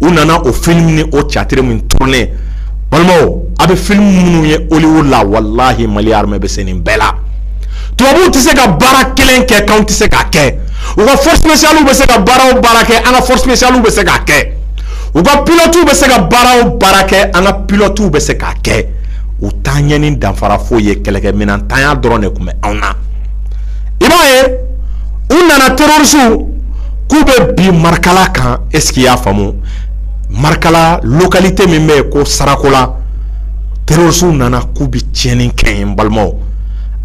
u nana o fini ni o catiri min turunnen balimaw a bɛ fini minnu ye oliw la walahi mali hamɛ bɛ se nin bɛɛ la tubabuw tɛ se ka baara kelen kɛ k'anw tɛ se k'a kɛ u ka fɔsimisaliw bɛ se ka baaraw baara kɛ an ka fɔsimisaliw bɛ se k'a kɛ u ka pilɔtiw bɛ se ka baaraw baara kɛ an ka pilɔtiw bɛ se k'a kɛ u t'an ɲɛ ni danfara foyi ye kɛlɛkɛminɛn tanya dɔrɔn de tun bɛ anw na i b'a ye u nana terɔrisiw k'u bɛ bi marikala kan eseke y'a faamu marikala lokalite min bɛ yen ko sarakola terisiw nana k'u bɛ tiɲɛni kɛ yen balimaw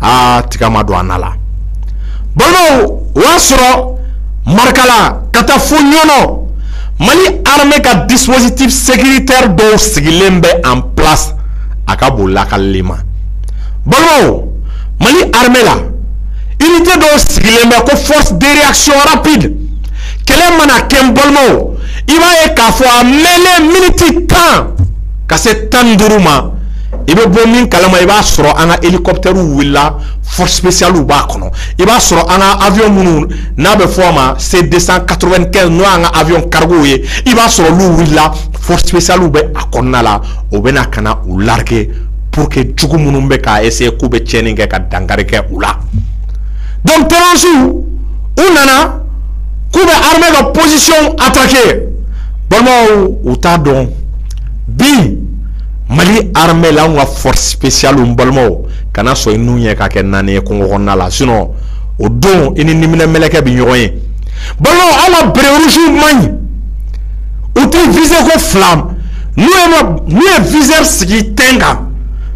aa tiga ma don an na la balimaw o y'a sɔrɔ marikala ka taa fo ɲɔnɔ mali armée ka dispositif sécuritaire dɔw sigilen bɛ en place a ka bon lakalili ma balimaw mali armée la unité dɔw sigilen bɛ ko force de réaction rapide kɛlɛ mana kɛ n balimaw i b'a ye k'a fɔ a mɛnlen miniti tan ka se tan ni duuru ma i bɛ bɔ min kalama i b'a sɔrɔ an ka hélicoptères wulila force spéciale b'a kɔnɔ i b'a sɔrɔ an ka avion minnu n'a bɛ fɔ a ma c 295 n'o y'an ka avion cargo ye i b'a sɔrɔ olu wulila force spéciale bɛ a kɔnɔna la o bɛ na ka na u larguer pour que jugu minnu bɛ k'a essayer k'u bɛ tiɲɛni kɛ ka dankari kɛ u la donc terrorisiw u nana k'u bɛ armée ka position attaquer balimaw u t'a dɔn bi mali armée la anw ka force spéciale n balimaw kana sɔn i n'u ɲɛ ka kɛ naani ye kungo kɔnɔna la sinon o don i ni niminɛ mɛlɛkɛ bɛ ɲɔgɔn ye balimaw aw ka bere rouge man ɲi u tɛ v ko fila n'u n'u ye vz sigi tɛ kan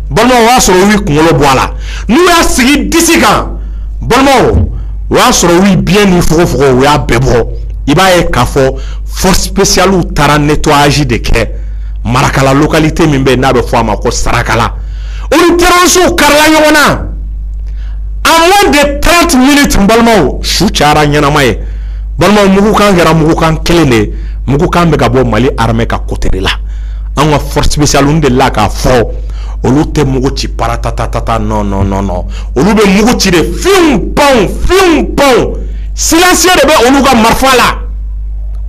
balimaw y'a sɔrɔ u kunkolo bɔ a la n'u y'a sigi disi kan balimaw o y'a sɔrɔ u bi ni fo f u y'a bɛɛ bɔ i b'a ye k'a fɔ fosiyaliw taara ne toz de kɛ marakala lukali tɛ min bɛ n'a bɛ fɔ a ma ko sarakala olu tɛsiww karila ɲɔgɔn na a de tun tun balimaw su ca ɲɛnama ye balimaw mugukan kɛra mugukan kelen de ye mugukan bɛ ka bɔ mali armɛ ka kote la an ka fɔsisalon de la k'a fɔ olu tɛ mugu ci paratatatata nɔ nɔ nɔ nɔ olu bɛ mugu ci de fiw panw fiw panw silasiya de bɛ olu ka marifa la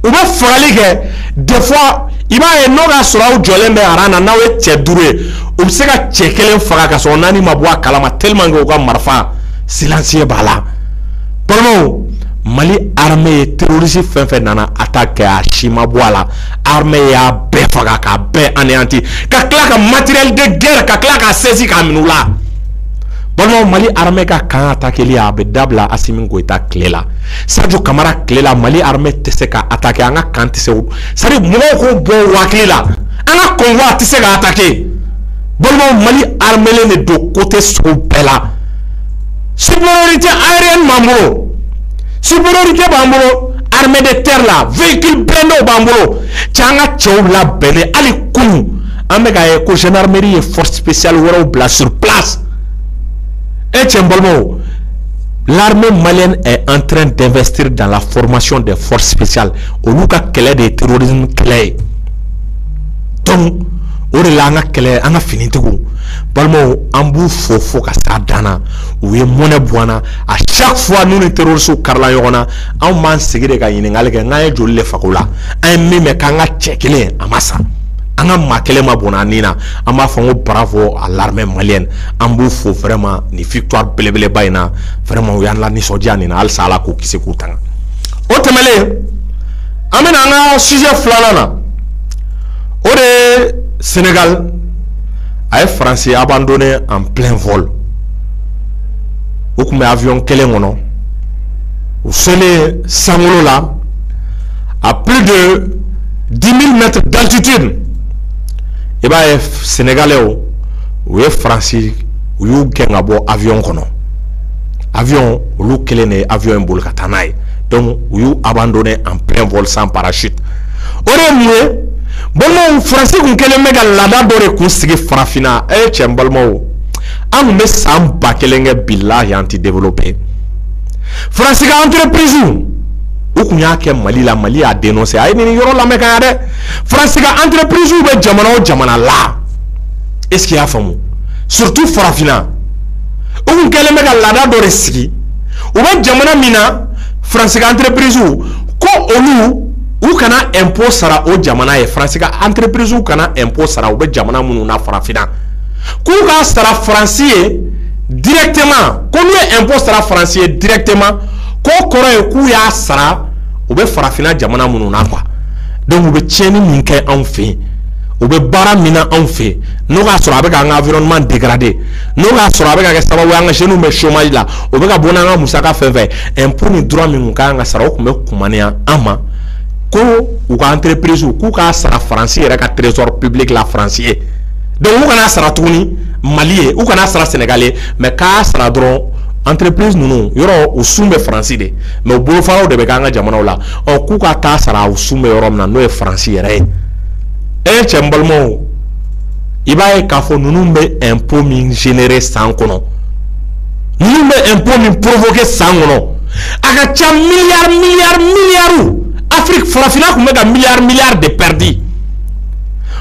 u bɛ fagali kɛ de fois i b'a ye n'o ka sɔrɔ aw jɔlen bɛ aran na n'aw ye cɛ duuru ye u bɛ se ka cɛ kelen faga ka sɔrɔ naani ma bɔ a kalama tellement que u ka marifa silansiye b'a la balimaw mali armée ye terroriste fɛn fɛn nana attaque kɛ a si ma bɔ a la armée y'a bɛɛ faga k'a bɛɛ anéanti ka tila ka matériel de guerre ka tila ka saisi k'a minɛ u la balimaw mali armée ka kan atakeli a bɛ dabila asimi goyita tile la sadio kamara tile la mali armée tɛ se ka atake an ka kan tɛ se c'est à dire mɔgɔw k'u bɔ u hakili la an ka kɔngo a tɛ se ka atake balimaw mali armelen de don kote sugu bɛɛ la si tɛ arereni b'an bolo si b'an bolo hamɛ teri la vkili bɛnda b'an bolo ca an ka cɛw la bɛnnen hali kun an bɛka ye ko zdaremeri ye fɔsipsi wɛrɛw bila siri pasi e cɛ balimaw lareme mali an tren tɛ2siriri da la fmasi de fɔsipsi olu ka kɛlɛ de ye teri kɛlɛ ye o de la an ka kɛlɛ an ka finitigiw balimaw an b'u fo fo ka s'a danna u ye mɔnɛ bɔ an na a chaque fois n'u ni terrorisiw karila ɲɔgɔn na anw b'an sigi de ka ɲininkali kɛ n'an ye joli de faga o la an ye min mɛn k'an ka cɛ kelen a ma sa an ka maa kelen ma bɔnna ni na an b'a fɔ n ko bravo à l'armée malienne an b'u fo vraiment nin victoire belebeleba in na vraiment u y'an la nisɔndiya nin na halisa ala k'u kisi k'u tanga o tɛmɛlen an bɛna an ka sujet filanan na o de ye Sénégal a ye faransi a b'an don an p fɔ u tun bɛ a vyɔn kelen kɔnɔ u selen sankolo la a p de dimi mɛ danjite i b'a ye sɛnɛgalɛ o u ye faransi u y'u gɛn ka bɔ a vyɔn kɔnɔ a vyɔn olu kelen de ye a vyɔn in boli ka taa n'a ye dɔnku u y'u a b'an don an p fɔ san parasi o de ye mun ye balimaw faransi tun kɛlen bɛ ka laada dɔ de kun sigi farafinna e ye tiɲɛ balimaw an tun bɛ san ba kelen kɛ bilahi an tɛ développé faransi ka entreprise u tun y'a kɛ mali la mali y'a dénoncé a ye nin yɔrɔ lamɛn ka ya dɛ faransi ka entreprise bɛ jamana o jamana la est ce qu'il y'a faamu surtout farafinna u tun kɛlen bɛ ka laada dɔ de sigi u bɛ jamana min na faransi ka entreprise ko olu u kana impôt sara o jamana ye faransi ka entreprise kana impôt sara u bɛ jamana minnu na farafinna k'u k'a sara faransi ye directement ko n'u ye impôt sara faransi ye directement k'o kɔrɔ ye k'u y'a sara u bɛ farafinna jamana minnu na quoi donc u bɛ tiɲɛni min kɛ anw fɛ yen u bɛ baara min na anw fɛ n'o k'a sɔrɔ a bɛ k'an ka environnement dégrader n'o k'a sɔrɔ a bɛ ka kɛ sababu ye an ka jeunes bɛ chômage la o bɛ ka bɔ n'an ka musaka fɛn fɛn ye impôt ni droit min kun ka kan ka sara o tun bɛ kumaniya an ma ko u ka entreprise k'u k'a sara faransi yɛrɛ ka trésor public la faransi ye donc u kana sara tuguni mali ye u kana sara senegal ye mais k'a sara dɔrɔn entreprise ninnu yɔrɔ u sun bɛ faransi de mais u bolofaraw de bɛ k'an ka jamanaw la ɔ k'u ka taa sara u sun bɛ yɔrɔ min na n'o ye faransi yɛrɛ ye e cɛ n balimaw i b'a ye k'a fɔ ninnu bɛ impôt min générer san kɔnɔ minnu bɛ impôt min provoquer san kɔnɔ a ka ca milliard milliard milliards Afrique farafinna tun bɛ ka milliard milliard de perdu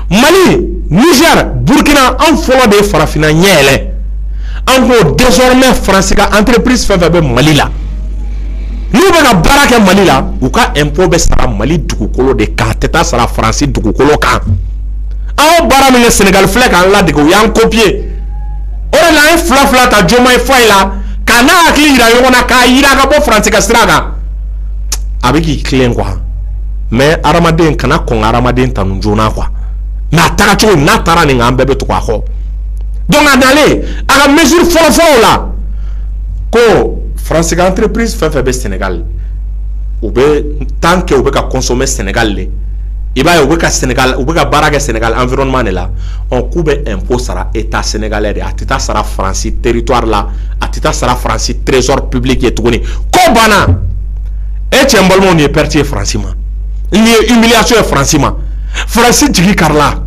Mali Niger Burkina anw fɔlɔ de ye farafinna ɲɛ yɛlɛ an ko désormais France ka entreprise fɛn fɛn bɛ Mali la n'u bɛ ka baara kɛ Mali la u ka impôt bɛ sara Mali dugukolo de kan a tɛ taa sara France dugukolo kan aw baara min kɛ Sénégal filɛ k'an ladege u y'an copier. o de la an ye fila fila ta joma ye fɔ ye la k'a n'a hakili yira ɲɔgɔn na k'a yira ka bɔ faransi ka sira kan a bɛ k'i tilen kuwa mɛ adamaden kana kɔn ka adamaden tanu joona kuwa mɛ a taga cogo n'a taara nin kan an bɛɛ bɛ tugu a kɔ donc a nalen a ka mesure fɔlɔfɔlɔw la ko faransi ka entreprise fɛn fɛn bɛ senegal u bɛ tan kɛ u bɛ ka consommer senegal de i b'a ye u bɛ ka senegal u bɛ ka baara kɛ senegal environnement de la ɔ k'u bɛ impôt sara état sénégalais de a tɛ taa sara faransi territoire la a tɛ taa sara faransi trésor public ye tuguni ko banna e cɛ n balimaw nin ye perte ye faransi ma nin ye humiliation ye faransi ma faransi jigi karila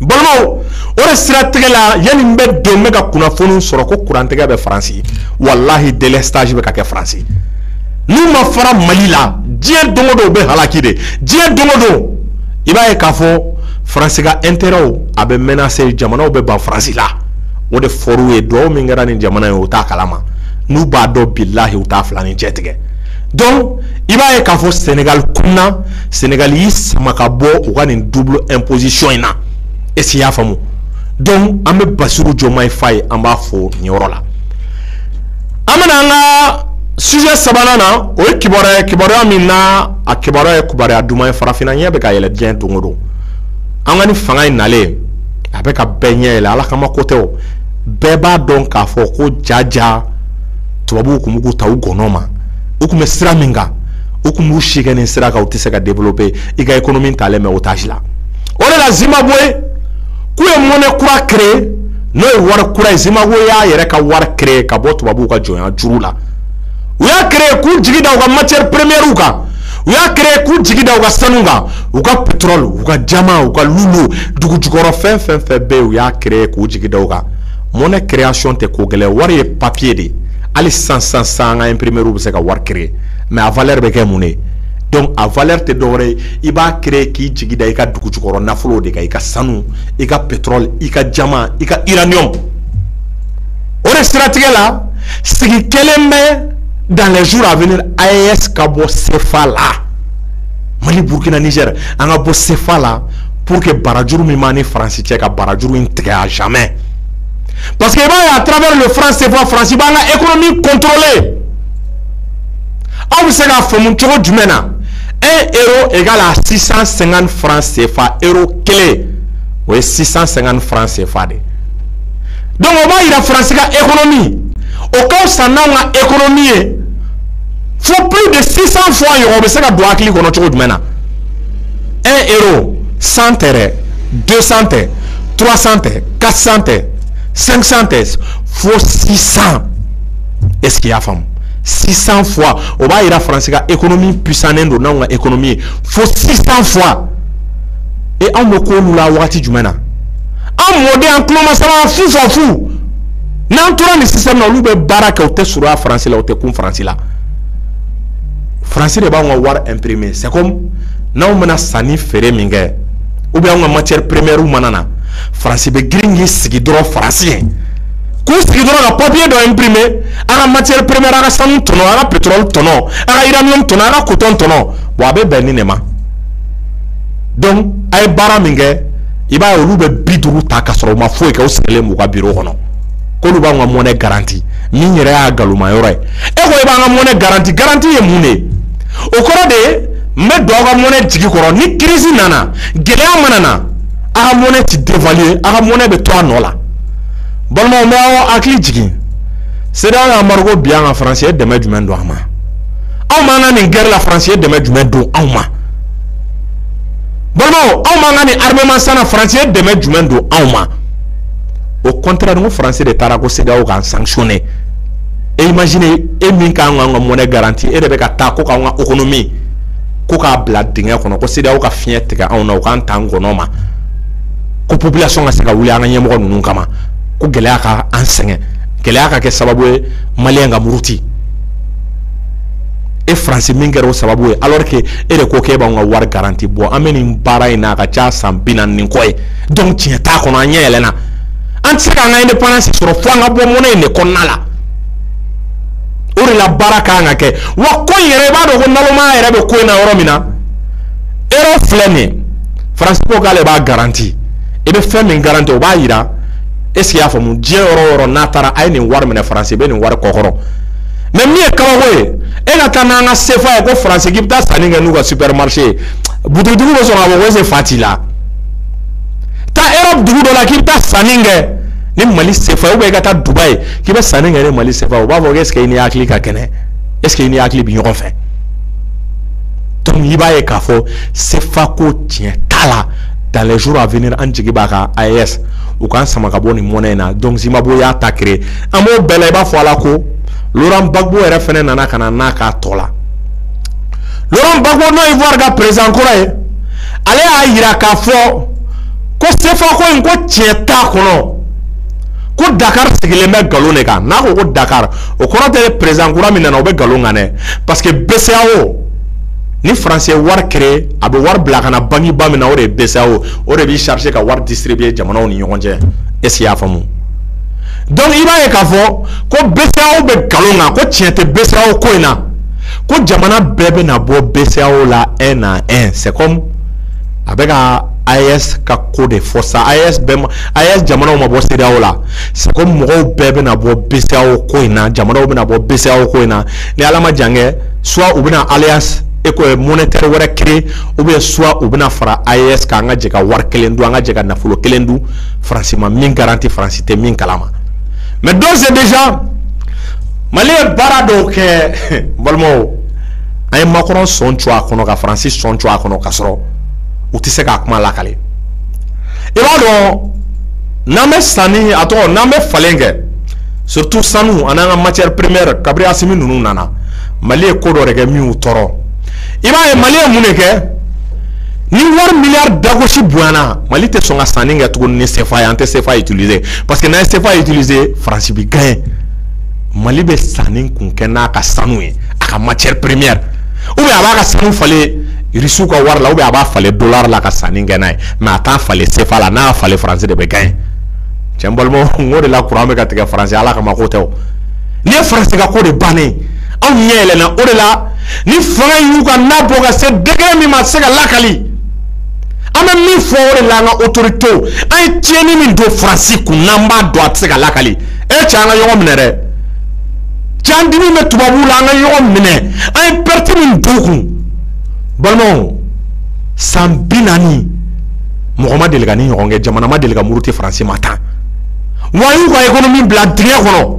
balimaw o de siratigɛ la yanni n bɛ don n bɛ ka kunnafoniw sɔrɔ ko kurantigɛ bɛ faransi walahi délestage bɛ ka kɛ faransi n'u ma fara mali la diɲɛ don o don u bɛ halaki de diɲɛ don o don i b'a ye k'a fɔ farasi ka e teri a bɛ mɛn se jamanaw bɛ ban farasi la o de fɔ ye dɔw min kɛra ni jamana ye o ta kalama n'u b'a dɔn bilayi u taa fila ni cɛ tigɛ dɔn i b'a ye k'a fɔ sɛnɛgali kunna sɛnɛgali y'i sama ka bɔ u ka nin dubolo ɛpzsiyɔn in na e si y'a faamumu dɔn an bɛ basiw jɔma ye fa ye an b'a fɔ nin yɔrɔ la an bɛna an ka sujɛ sabanan na o ye kibaruya kibaruya min na a kibaruya ye kibaruya duman ye farafinna ɲɛ bɛ ka yɛlɛ diɲɛ don o don an ka ni fanga in nalen a bɛ ka bɛɛ ɲɛ yɛlɛ ala kama ko tɛ o bɛɛ b'a dɔn k'a fɔ ko jaja tubabuw tun b'u k'u ta u gɔnɔ ma u tun bɛ sira min kan u tun b'u si kɛ nin sira kan u tɛ se ka développer i ka économie talen bɛ otage la o de la Zimbabwe k'u ye monnaie kura créer n'o ye wari kura ye Zimbabwe y'a yɛrɛ ka wari créer ka bɔ tubabuw ka jɔnya juru la. u y'a créé k'u jigi da u ka matière première kan u y'a créé k'u jigi da u ka sanu kan u ka pétrole u ka jama u ka lulu dugu jukɔrɔ fɛn fɛn fɛn bɛ yen u y'a créé k'u jigi da u kan monnaie création tɛ ko gɛlɛn wari ye papier de ye hali sisan sisan sisan an ka imprimeuriw bɛ se ka wari créé mais a valeur bɛ kɛ mun de ye donc a valeur tɛ dɔwɛrɛ ye i b'a créé k'i jigi da i ka dugu jukɔrɔ nafolow de kan i ka sanu i ka pétrole i ka jama i ka uranium o de siratigɛ la sigi kelen bɛ dans les jours à venir AES ka bɔ CFA la Mali Burkina Niger an ka bɔ CFA la pour que barajuru min b'an ni Faransi cɛ ka barajuru in tigɛ à jamais parce que i b'a ye à travers le franc CFA Faransi b'an ka économie contrôler aw bɛ se k'a faamu cogo jumɛn na un euro égale à 650 francs CFA euro kelen o ye 650 francs CFA de ye. donc o b'a yira faransi ka économie o ka fisa n'anw ka économie ye fo plus de 600 fois ɲɔgɔn o bɛ se ka don hakili kɔnɔ cogo jumɛn na 1 euro 100 tɛ dɛ 200 tɛ 300 tɛ 400 tɛ 500 tɛ fo 600 est ce qu'il y'a faamu 600 fois o b'a yira faransi ka économie puissannen don n'anw ka économie ye fo 600 fois e anw bɛ k'olu la wagati jumɛn na an mɔden an tuloma sama fu fa fu n'an tora nin système na olu bɛ baara kɛ u tɛ surunya faransi la u tɛ kun faransi la faransi de b'anw ka wari imprimer c'est comme n'anw bɛna sanni feere min kɛ ou bien anw ka matière première mana na faransi bɛ girin k'i sigi dɔrɔn faransi ye k'u sigi dɔrɔn ka papier dɔ imprimer an ka matière première an ka sanu tɔnɔ an ka pétrole tɔnɔ an ka uranium tɔnɔ an ka coton tɔnɔ bon a bɛ bɛn nin de ma donc a ye baara min kɛ i b'a ye olu bɛ bi duuru ta ka sɔrɔ u ma foyi kɛ u sigilen b'u ka biro kɔnɔ k'olu b'an ka mɔnɛ garanti min yɛrɛ y'a galuma yɔrɔ ye e ko i b'an ka mɔnɛ garanti garanti ye mun de ye o kɔrɔ de ye n bɛ don aw ka mɔnɛ jigi kɔrɔ ni kirisi nana gɛlɛya mana na aw ka mɔnɛ ti devaluer aw ka mɔnɛ bɛ to a nɔ la balimaw n bɛ aw hakili jigin CEDEAO y'an mariko bi an ka faransi ye dɛmɛ jumɛn don an ma aw man kan nin gɛrɛ la faransi ye dɛmɛ jumɛn don anw ma bamanan anw man ka ni armement san na faransi ye dɛmɛ jumɛn don anw ma au contraire n ko faransi de taara ko CEDEAO k'an sanctionner e imagine e min k'an k'an ka monnaie garantie e de bɛ ka taa ko k'an ka économie ko k'a bila dingɛ kɔnɔ ko CEDEAO ka fiɲɛ tigɛ anw na u k'an ta an gɔnɔ ma ko population ka se ka wuli an ka ɲɛmɔgɔ ninnu kama ko gɛlɛya ka an sɛgɛn gɛlɛya ka kɛ sababu ye maliyɛn ka muruti e faransi min kɛra o sababu ye alors que e de ko k'e b'anw ka wari garanti bɔ an bɛ nin baara in na a ka ca san bi naani ni kɔ ye donc tiɲɛ t'a kɔnɔ an ɲɛ yɛlɛnna an tɛ se k'an ka indépendance sɔrɔ fo an ka bɔ mɔnɛ in de kɔnɔna la o de la baara kan ka kɛ wa ko in yɛrɛ i b'a dɔn ko nalomaya yɛrɛ bɛ ko in na yɔrɔ min na euro filɛ nin ye faransi ko k'ale b'a garanti i bɛ fɛn min garanti o b'a yira est ce que i y'a faamu diɲɛ yɔrɔ o yɔrɔ n'a taara a ye nin wari minɛ faransi i bɛ nin wari kɔkɔrɔ mɛ min ye kabako ye e ka taa n'an ka sefa ye ko faransi k'i bɛ taa sanni kɛ n'u ka supermarché ye butigitigiw bɛ sɔn k'a fɔ ko ese fa t'i la taa europe dugu dɔ la k'i bɛ taa sanni kɛ ni mali sefa ye ubiyɛn i ka taa dubayi k'i bɛ sanni kɛ ni mali sefa ye u b'a fɔ ko est ce que i n'i hakili ka kɛnɛ est ce que i n'i hakili bɛ ɲɔgɔn fɛ donc i b'a ye k'a fɔ sefa ko tiɲɛ t'a la dans les jours à venir an jigi b'a kan AES u k'an sama ka bɔ nin mɔnɛ in na donc Zimabo y'a ta créer an b'o bɛɛ la i b'a fɔ ala ko Laurent Gbagbo yɛrɛ fana nana ka na n'a k'a tɔ la Laurent Gbagbo n'o ye Ivoire ka président kura ye ale y'a jira k'a fɔ ko CEFA ko in ko tiɲɛ t'a kɔnɔ ko Dakar sigilen bɛ nkalon de kan n'a ko ko Dakar o kɔrɔ tɛ président kura min nana o bɛ nkalon kan dɛ parce que BCEAO ni France ye wari créer a bɛ wari bila ka na bangiba min na o de ye BCEAO o de b'i charger ka wari distribuer jamanaw ni ɲɔgɔn cɛ est ce que i y'a faamu. dɔnku i b'a ye k'a fɔ ko bɛsaw bɛ nkalon kan ko tiɲɛ tɛ bɛsaw ko in na ko jamana bɛɛ bɛna bɔ bɛsaw la un na un c'est comme a bɛ ka AES ka ko de fɔ sa AES bɛɛ ma AES jamanaw ma bɔ CEDEAO la c'est comme mɔgɔw bɛɛ bɛna bɔ BCEAO ko in na jamanaw bɛna bɔ BCEAO ko in na ni Ala ma jan kɛ soit u bɛna alliance Euh, monétaire wɛrɛ créer ou bien soit u bɛna fara AES kan an ka jɛ ka wari kelen dun an ka jɛ ka nafolo kelen dun faransi ma min garanti faransi tɛ min kalama mais dɔ c'est déjà mali ye baara dɔw kɛ balimaw an ye makɔrɔn sɔn co a kɔnɔ ka faransi sɔn co a kɔnɔ ka sɔrɔ u tɛ se k'a kuma lakale i b'a dɔn n'an bɛ sanni a tɔgɔ n'an bɛ falen kɛ surtout sanu an'an ka matière première kabiri asimi ninnu nana mali ye ko dɔ de kɛ min y'u tɔɔrɔ i b'a ye mali ye mun de kɛ ni wari miliyari dagosi bonyana mali tɛ sɔn ka sanni kɛ tuguni ni sefa ye an tɛ sefa utiliser parce que n'an ye sefa utiliser faransi bi gagner mali bɛ sanni kun kɛ n'a ka sanu ye a ka matière première ou bien a b'a ka sanu falen irisiw ka wari la ou bien a b'a falen dollar la ka sanni kɛ n'a ye mais a t'a falen sefa la n'a y'a falen faransi de bɛ gagner tiɲɛ balimaw n ko de la kuran bɛ ka tigɛ faransi ala kama ko tɛ o nin ye faransi ka ko de bannen ye aw ɲɛ yɛlɛna o de la ni fanga y'u ka n'a bɔ ka se dɛgɛ min ma se ka lakali an bɛ min fɔ o de la an ka otoritew an ye tiɲɛni min don faransi kun n'an b'a dɔn a tɛ se ka lakali e cɛ an ka ɲɔgɔn minɛ dɛ can dimi bɛ tubabuw la an ka ɲɔgɔn minɛ an ye pɛrɛti min don kun balimaw san bi naani mɔgɔ ma deli ka ni ɲɔgɔn kɛ jamana ma deli ka muruti faransi ma tan wa y'u ka ekonomi bila dingɛ kɔnɔ